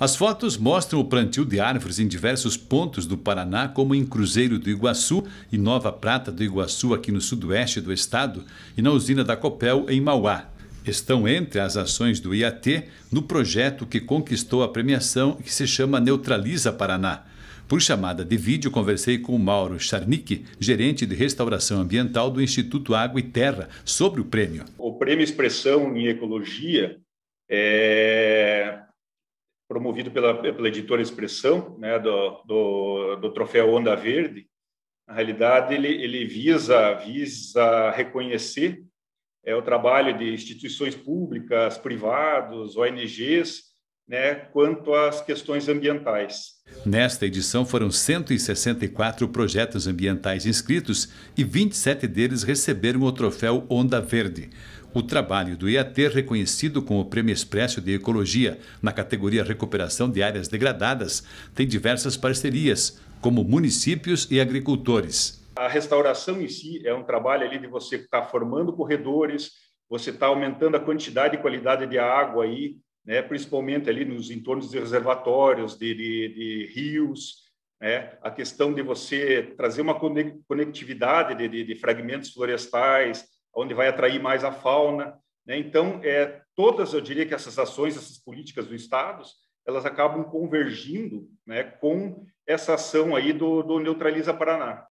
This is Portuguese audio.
As fotos mostram o plantio de árvores em diversos pontos do Paraná, como em Cruzeiro do Iguaçu e Nova Prata do Iguaçu, aqui no sudoeste do estado, e na usina da Copel, em Mauá. Estão entre as ações do IAT no projeto que conquistou a premiação que se chama Neutraliza Paraná. Por chamada de vídeo, conversei com o Mauro Charnick, gerente de restauração ambiental do Instituto Água e Terra, sobre o prêmio. O prêmio Expressão em Ecologia é promovido pela, pela editora Expressão, né, do, do, do, troféu Onda Verde, na realidade ele, ele visa, visa reconhecer é, o trabalho de instituições públicas, privados, ONGs, né, quanto às questões ambientais. Nesta edição foram 164 projetos ambientais inscritos e 27 deles receberam o troféu Onda Verde. O trabalho do IAT, reconhecido com o Prêmio Expresso de Ecologia na categoria Recuperação de Áreas Degradadas, tem diversas parcerias, como municípios e agricultores. A restauração em si é um trabalho ali de você estar tá formando corredores, você está aumentando a quantidade e qualidade de água aí, né, principalmente ali nos entornos de reservatórios, de, de, de rios, né, a questão de você trazer uma conectividade de, de, de fragmentos florestais, onde vai atrair mais a fauna. Né? Então, é, todas, eu diria que essas ações, essas políticas do Estado, elas acabam convergindo né, com essa ação aí do, do Neutraliza Paraná.